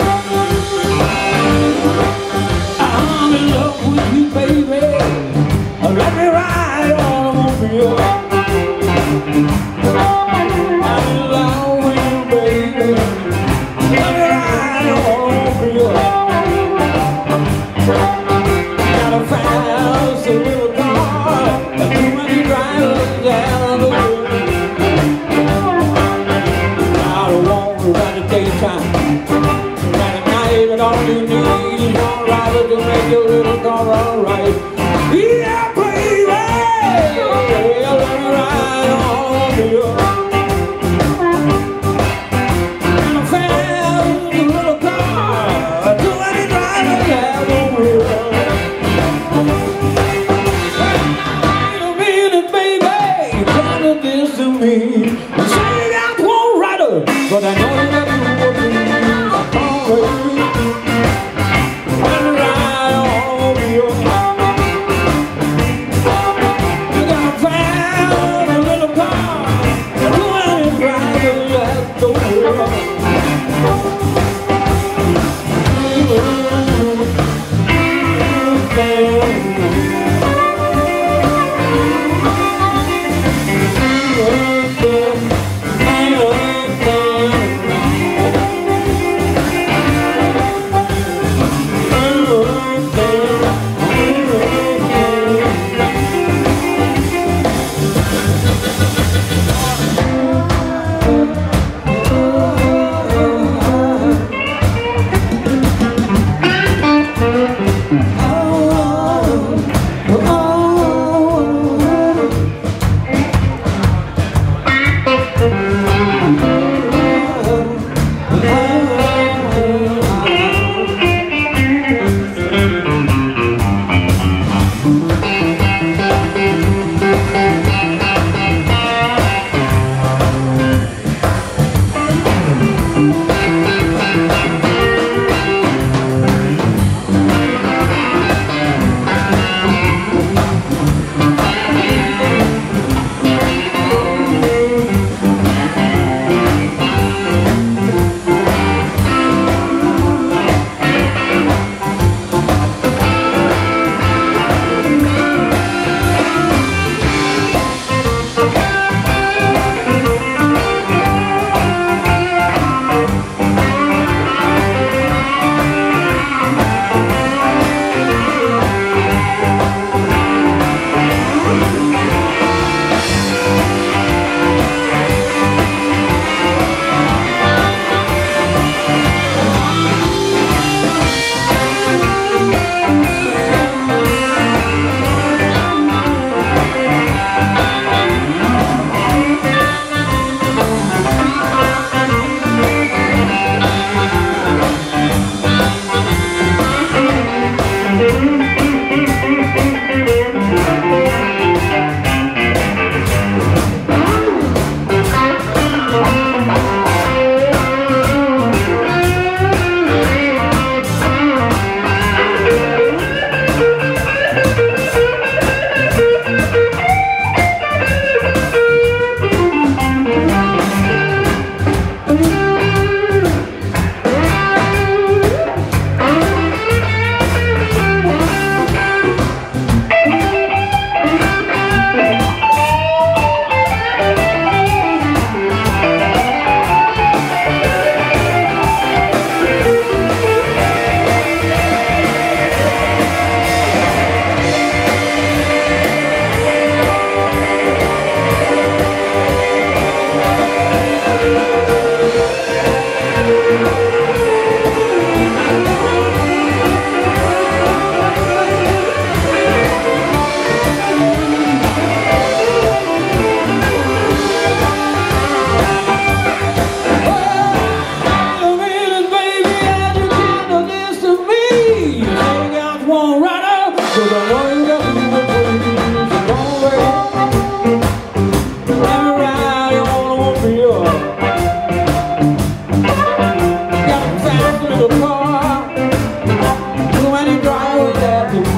With you, to make your little car alright. Yeah, baby, yeah, let me ride on you. And I found a little car to let drive a minute, baby, to me. teto